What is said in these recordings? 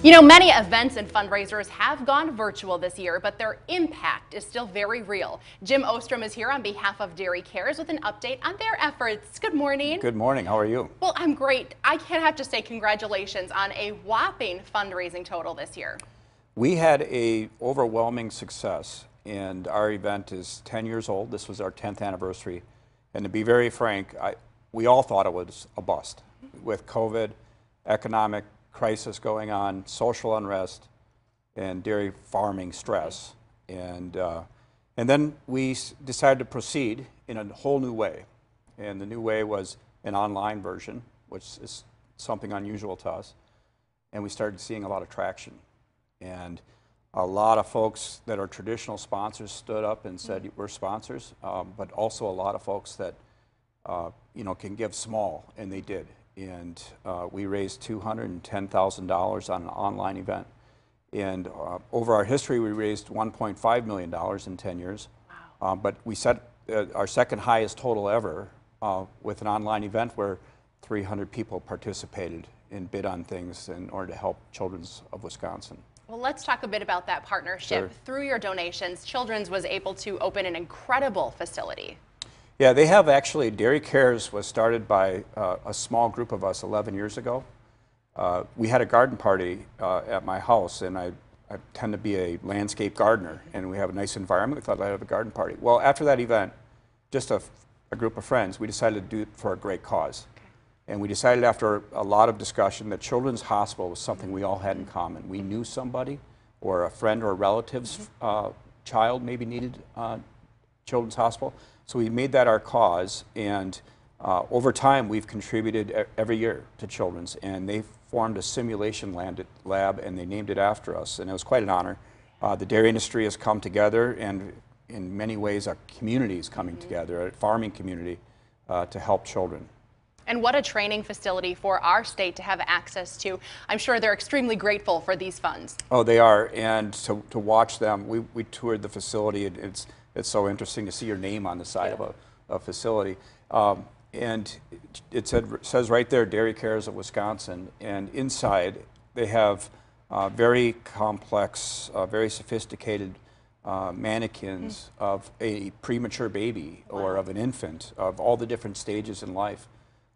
You know, many events and fundraisers have gone virtual this year, but their impact is still very real. Jim Ostrom is here on behalf of Dairy Cares with an update on their efforts. Good morning. Good morning. How are you? Well, I'm great. I can't have to say congratulations on a whopping fundraising total this year. We had a overwhelming success, and our event is 10 years old. This was our 10th anniversary, and to be very frank, I, we all thought it was a bust with COVID, economic crisis going on, social unrest, and dairy farming stress. And, uh, and then we decided to proceed in a whole new way. And the new way was an online version, which is something unusual to us. And we started seeing a lot of traction. And a lot of folks that are traditional sponsors stood up and said, we're sponsors, um, but also a lot of folks that, uh, you know, can give small, and they did and uh, we raised $210,000 on an online event. And uh, over our history, we raised $1.5 million in 10 years. Wow. Uh, but we set uh, our second highest total ever uh, with an online event where 300 people participated and bid on things in order to help Children's of Wisconsin. Well, let's talk a bit about that partnership. Sure. Through your donations, Children's was able to open an incredible facility. Yeah, they have actually. Dairy Cares was started by uh, a small group of us 11 years ago. Uh, we had a garden party uh, at my house, and I, I, tend to be a landscape gardener, and we have a nice environment. We thought I'd have a garden party. Well, after that event, just a, a group of friends, we decided to do it for a great cause. Okay. And we decided after a lot of discussion that Children's Hospital was something we all had in common. We knew somebody, or a friend or a relative's mm-hmm. uh, child maybe needed uh, Children's Hospital. So we made that our cause, and uh, over time we've contributed every year to Children's, and they formed a simulation lab and they named it after us, and it was quite an honor. Uh, the dairy industry has come together, and in many ways a community is coming mm -hmm. together, a farming community, uh, to help children. And what a training facility for our state to have access to. I'm sure they're extremely grateful for these funds. Oh, they are. And to, to watch them, we, we toured the facility. It's, it's so interesting to see your name on the side yeah. of a, a facility. Um, and it said, says right there, Dairy Cares of Wisconsin. And inside, they have uh, very complex, uh, very sophisticated uh, mannequins mm. of a premature baby wow. or of an infant, of all the different stages in life.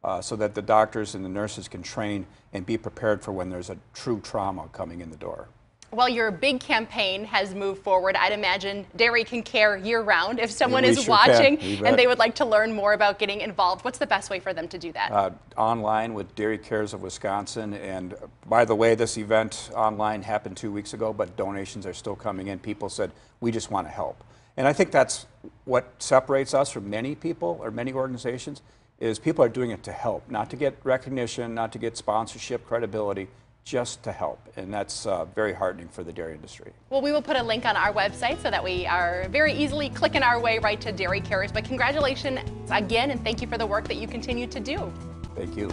Uh, so that the doctors and the nurses can train and be prepared for when there's a true trauma coming in the door. Well, your big campaign has moved forward. I'd imagine Dairy can care year round. If someone is sure watching and they would like to learn more about getting involved, what's the best way for them to do that? Uh, online with Dairy Cares of Wisconsin. And by the way, this event online happened two weeks ago, but donations are still coming in. People said, we just want to help. And I think that's what separates us from many people or many organizations is people are doing it to help, not to get recognition, not to get sponsorship, credibility just to help, and that's uh, very heartening for the dairy industry. Well, we will put a link on our website so that we are very easily clicking our way right to Dairy Cares. But congratulations again, and thank you for the work that you continue to do. Thank you.